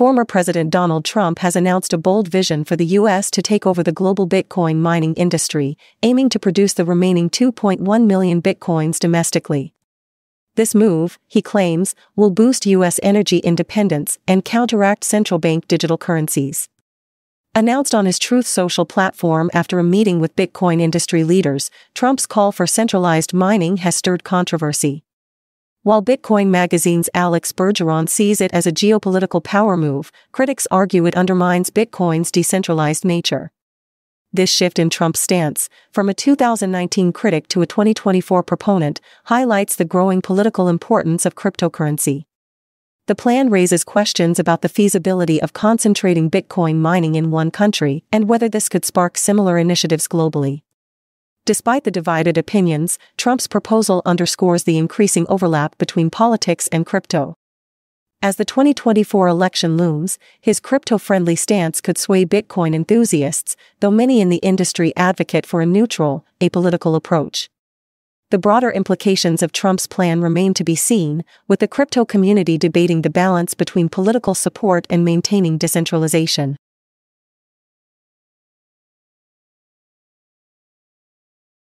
former President Donald Trump has announced a bold vision for the U.S. to take over the global Bitcoin mining industry, aiming to produce the remaining 2.1 million Bitcoins domestically. This move, he claims, will boost U.S. energy independence and counteract central bank digital currencies. Announced on his Truth Social platform after a meeting with Bitcoin industry leaders, Trump's call for centralized mining has stirred controversy. While Bitcoin magazine's Alex Bergeron sees it as a geopolitical power move, critics argue it undermines Bitcoin's decentralized nature. This shift in Trump's stance, from a 2019 critic to a 2024 proponent, highlights the growing political importance of cryptocurrency. The plan raises questions about the feasibility of concentrating Bitcoin mining in one country and whether this could spark similar initiatives globally. Despite the divided opinions, Trump's proposal underscores the increasing overlap between politics and crypto. As the 2024 election looms, his crypto friendly stance could sway Bitcoin enthusiasts, though many in the industry advocate for a neutral, apolitical approach. The broader implications of Trump's plan remain to be seen, with the crypto community debating the balance between political support and maintaining decentralization.